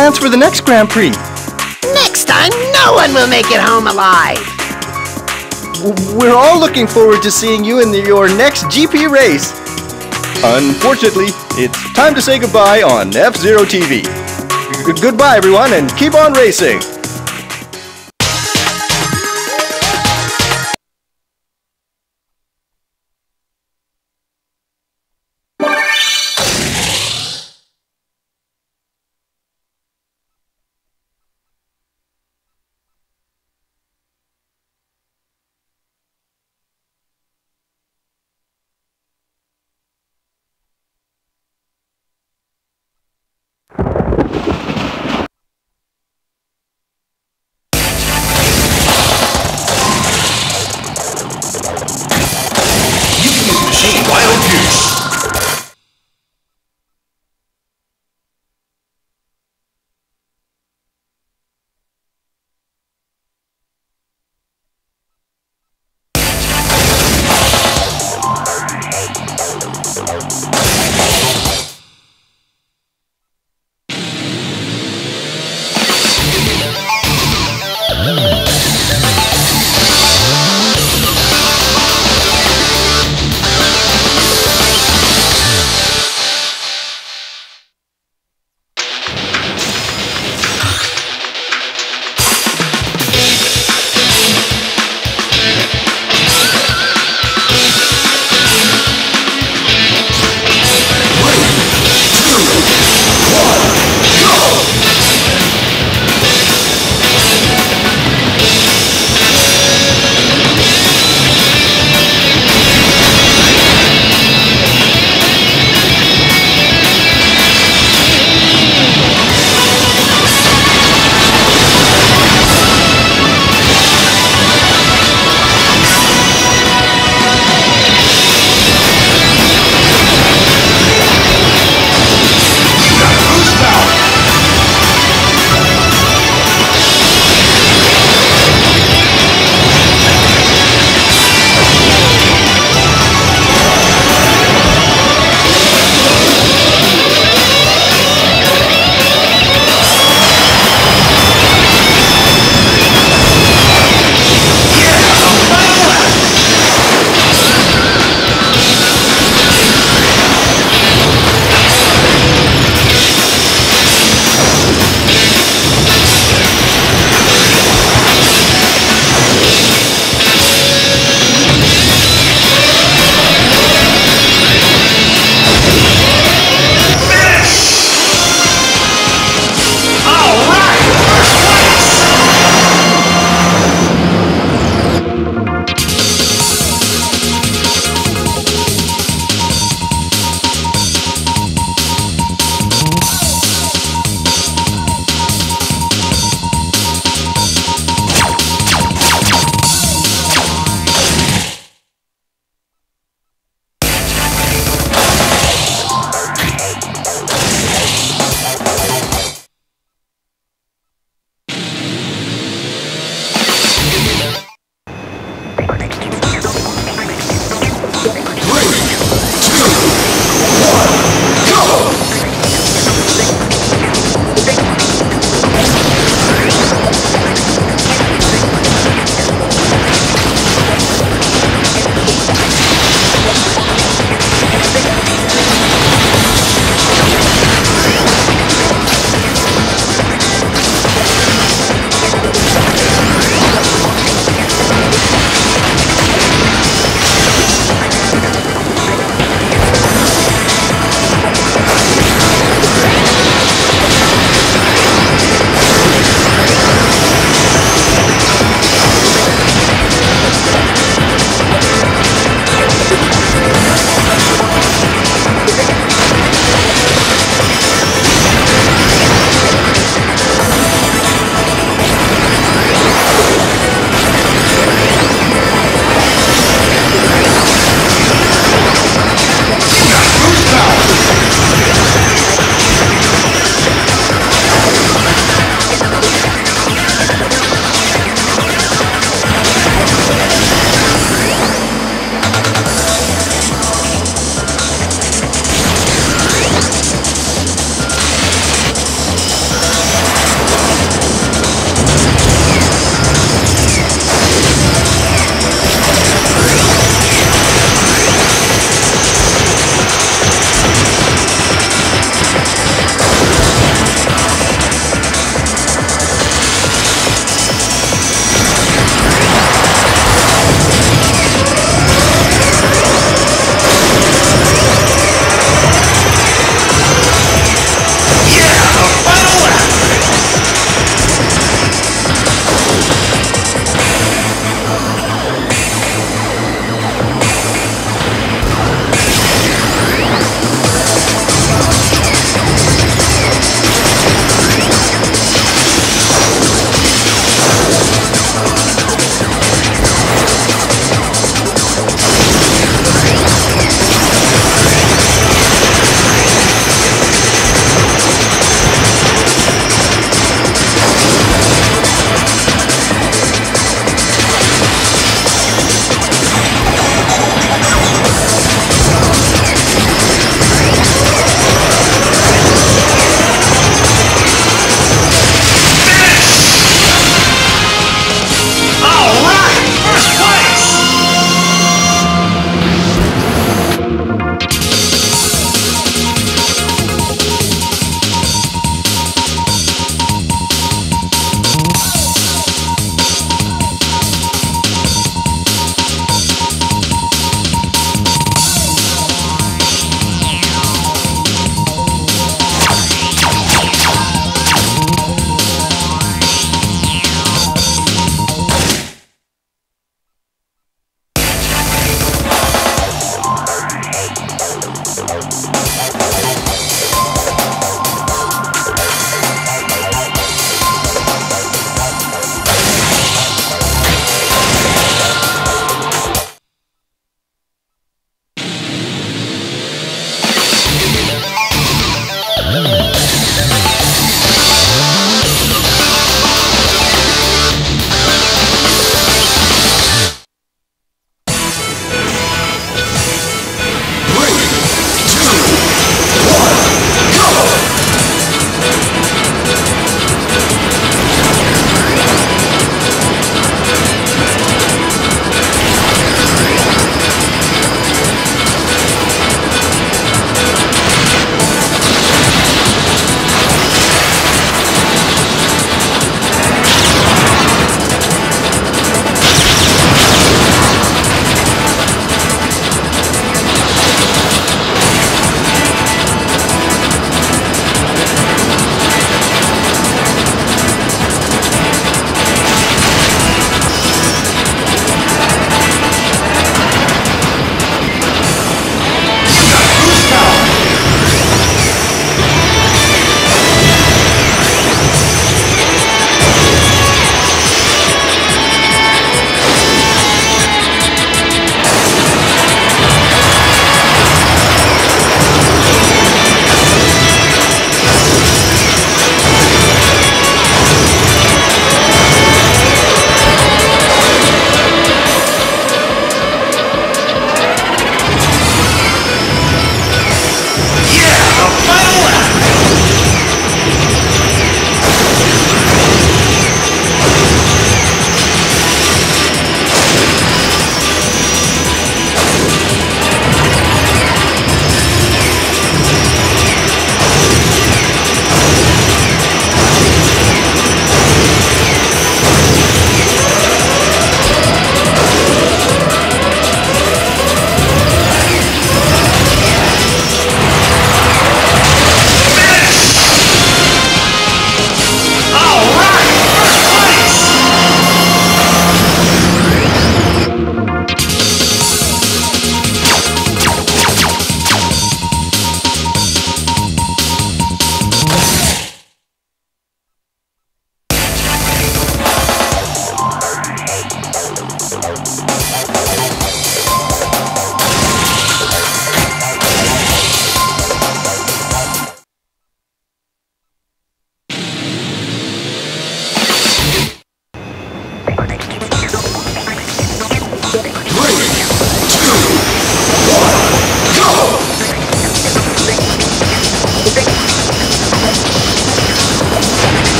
plans for the next Grand Prix? Next time, no one will make it home alive. We're all looking forward to seeing you in the, your next GP race. Unfortunately, it's time to say goodbye on F-Zero TV. G- goodbye, everyone, and keep on racing.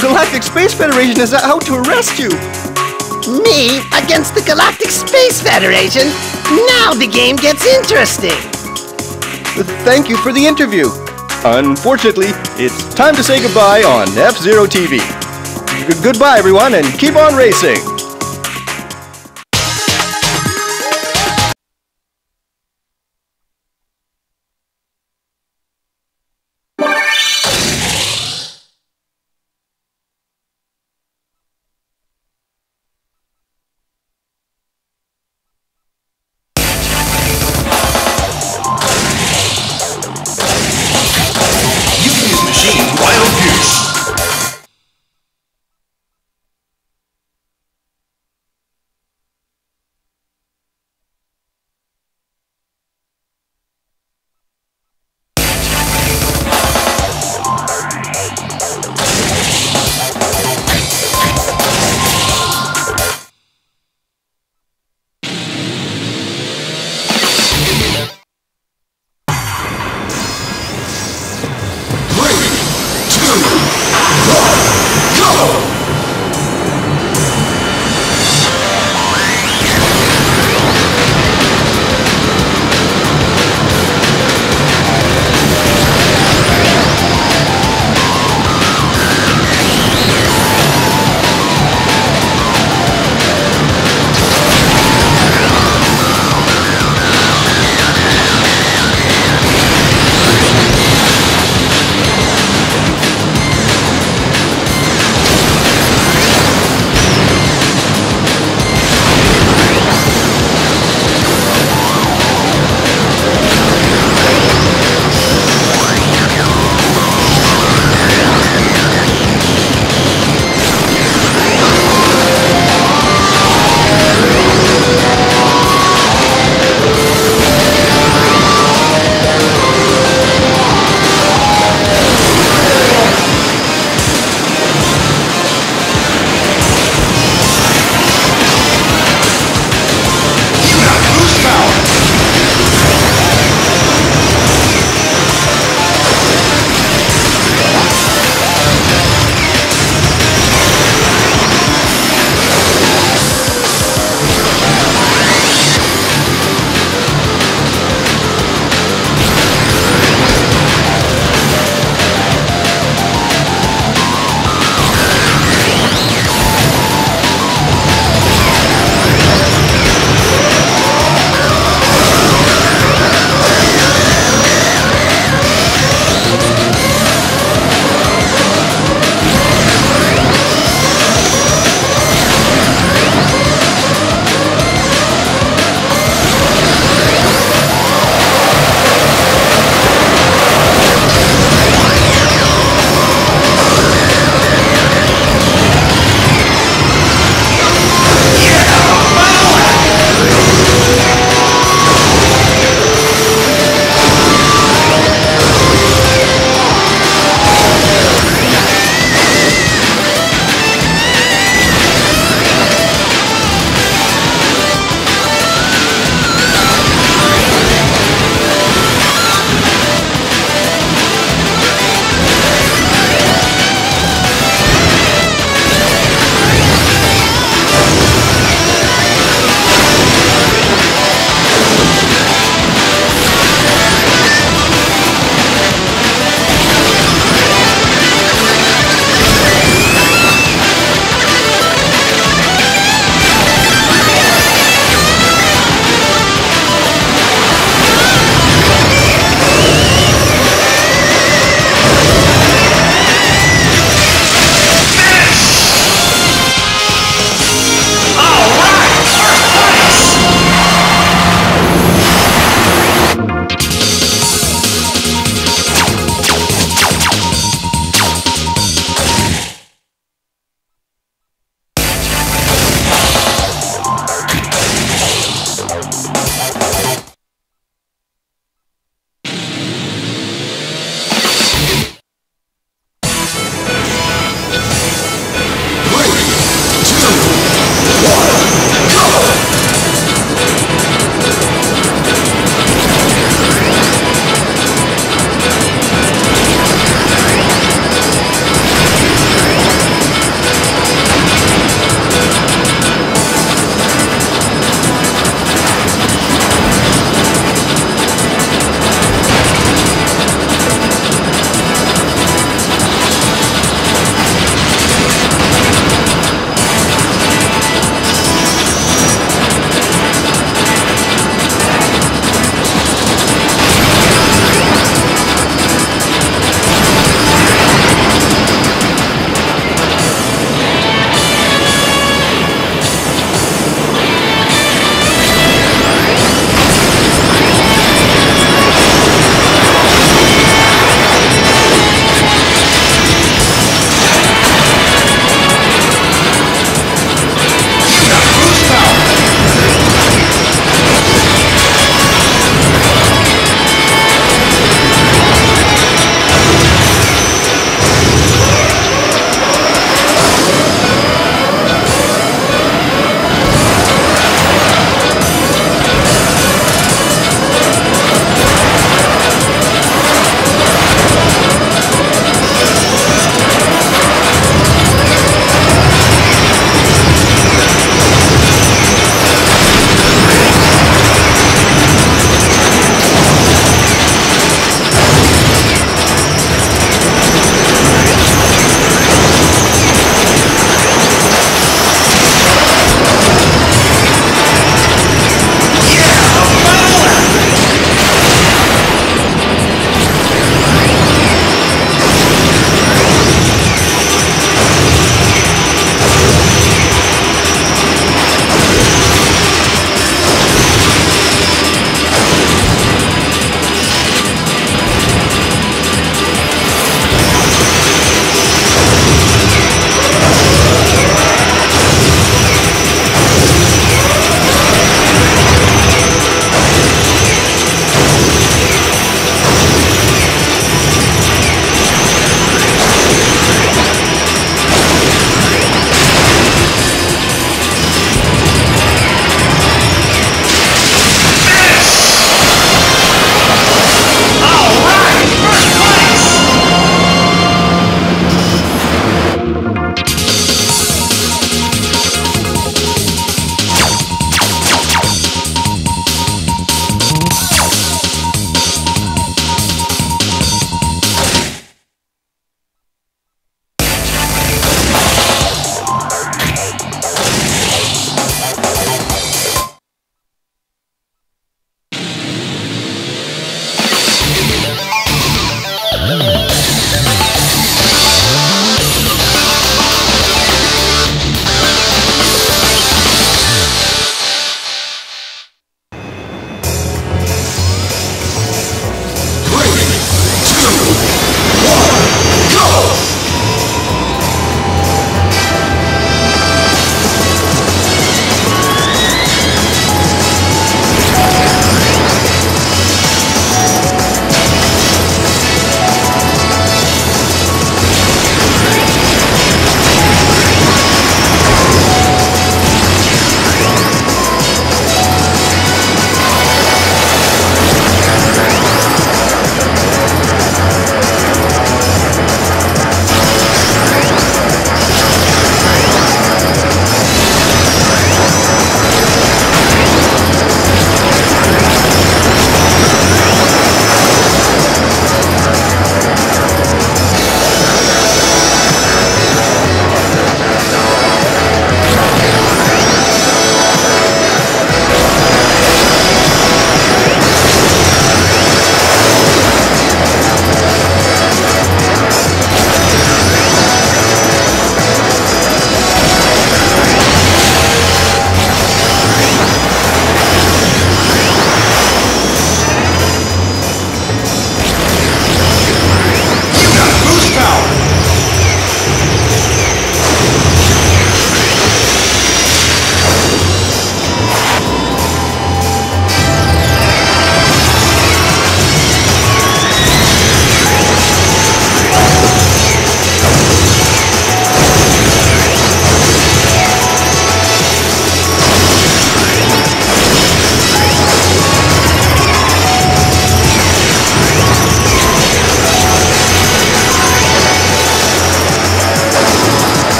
Galactic Space Federation is out to arrest you. Me against the Galactic Space Federation? Now the game gets interesting. Thank you for the interview. Unfortunately, it's time to say goodbye on F-Zero TV. G- goodbye, everyone, and keep on racing.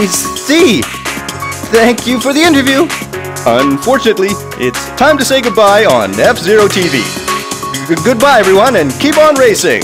I see. Thank you for the interview. Unfortunately, it's time to say goodbye on F-Zero TV. G- goodbye, everyone, and keep on racing.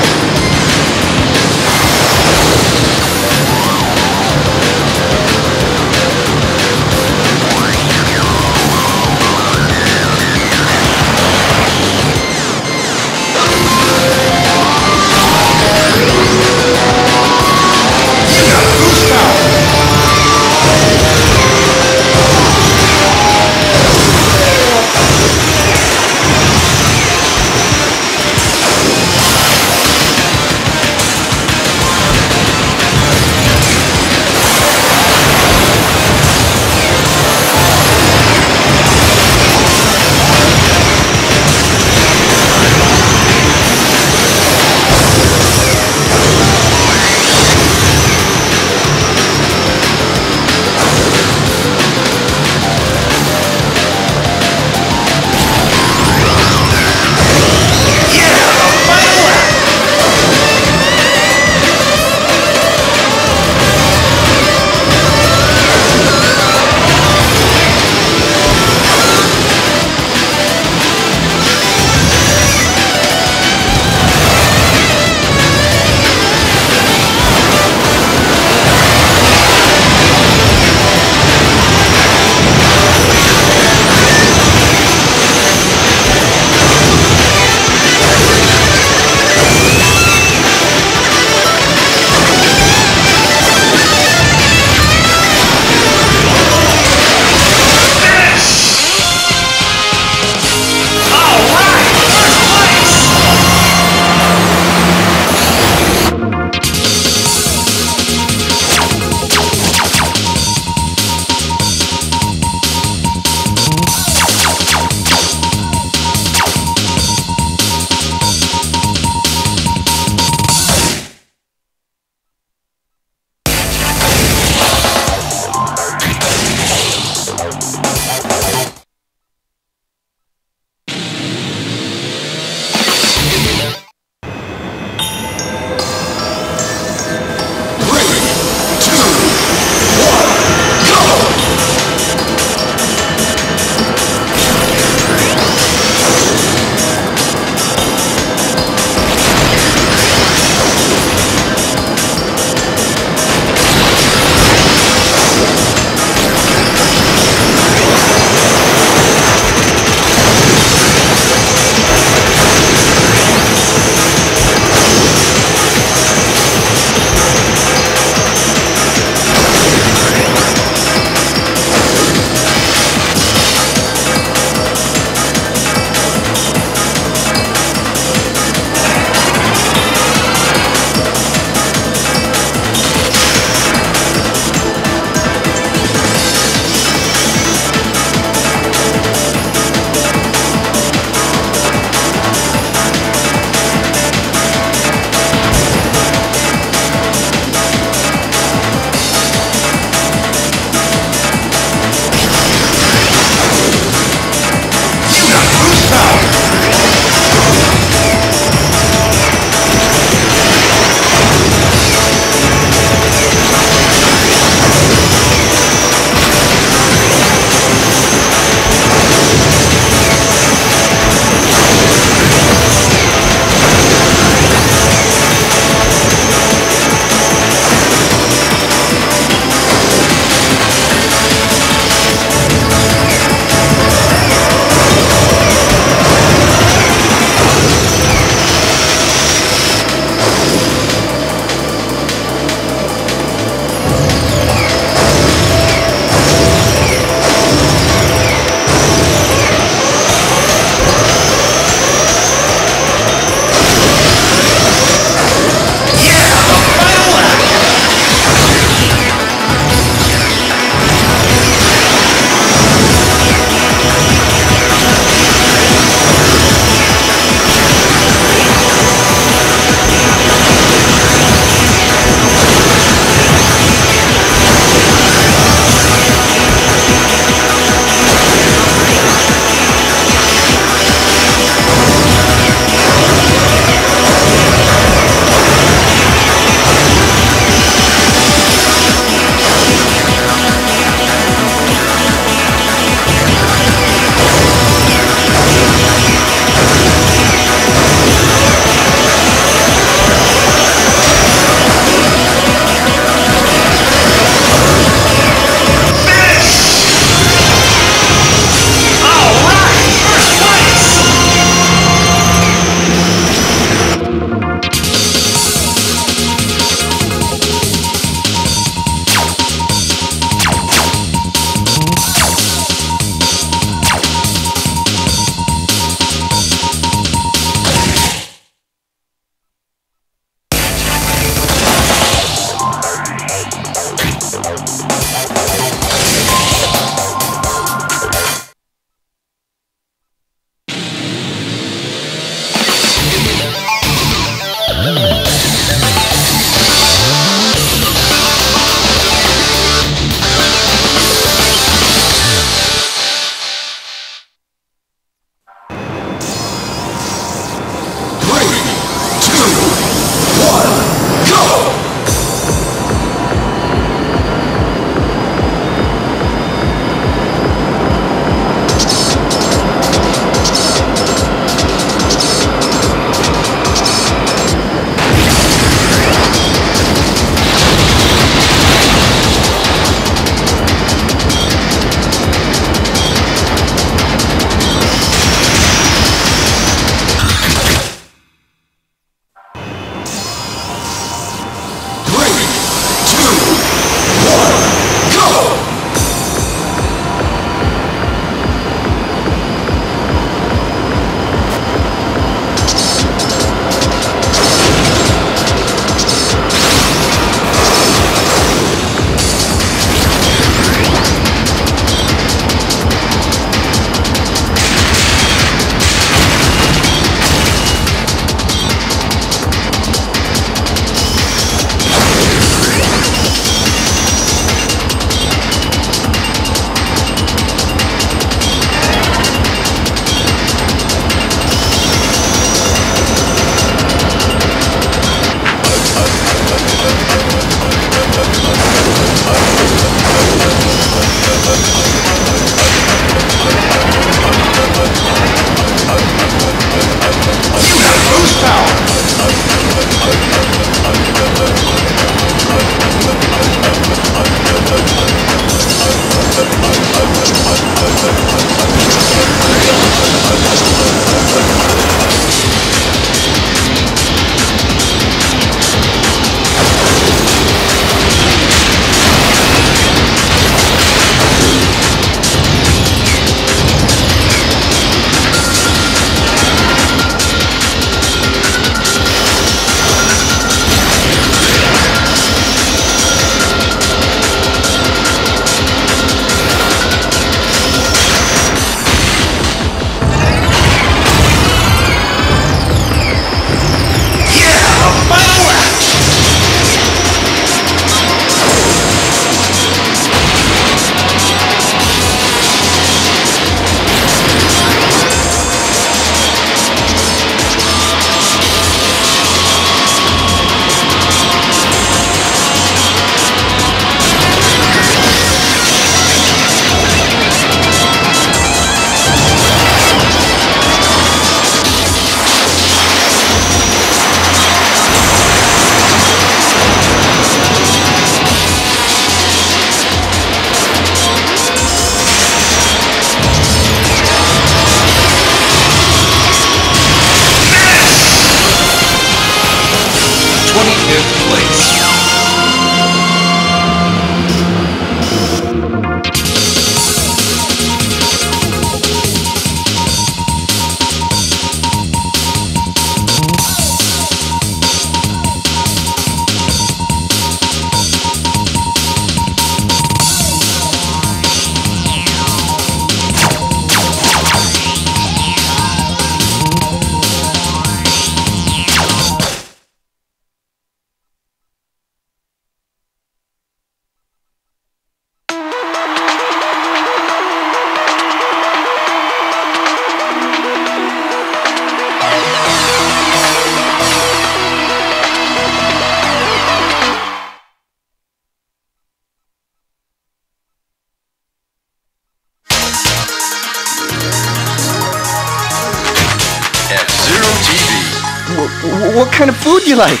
Like?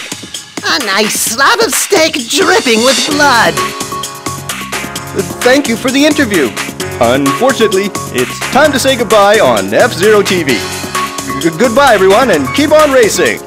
A nice slab of steak dripping with blood. Thank you for the interview. Unfortunately, it's time to say goodbye on F-Zero TV. G- goodbye, everyone, and keep on racing.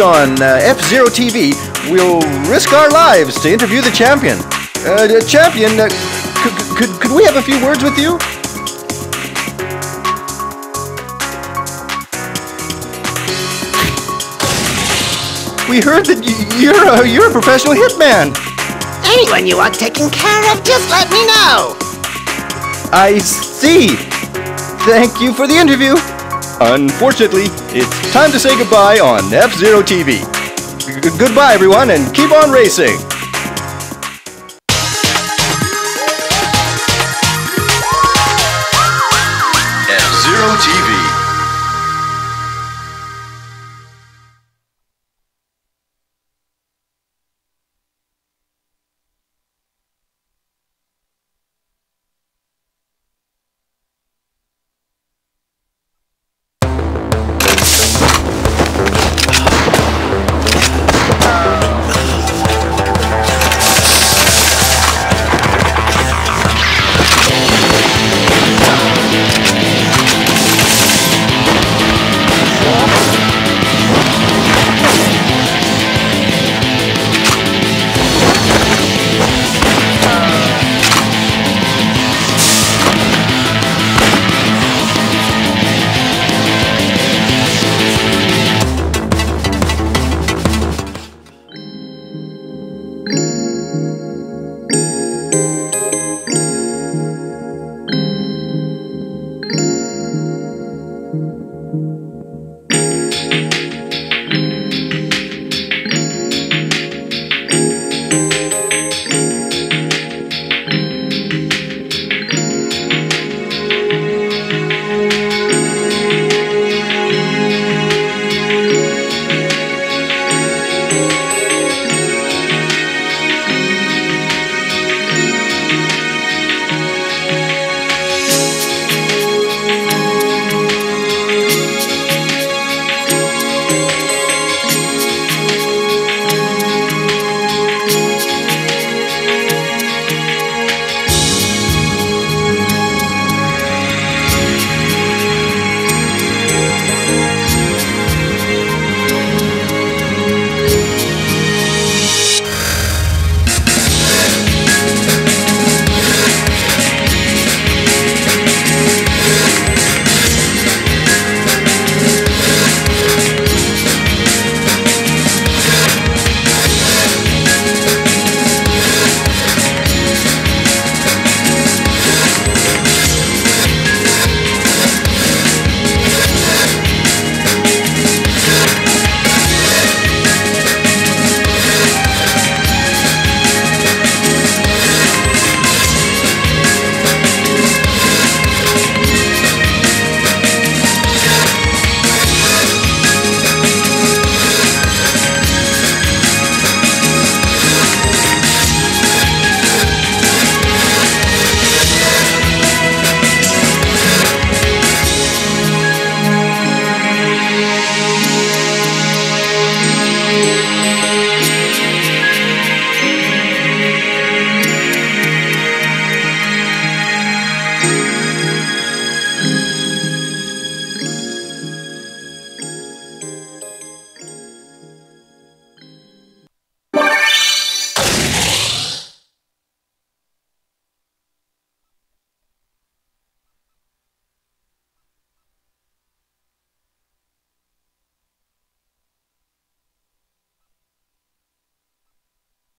Next on uh, F Zero TV, we'll risk our lives to interview the champion. Uh, champion, uh, could, could, could we have a few words with you? We heard that you're a, you're a professional hitman. Anyone you want taken care of, just let me know. I see. Thank you for the interview. Unfortunately, it's time to say goodbye on F Zero TV. G- goodbye, everyone, and keep on racing.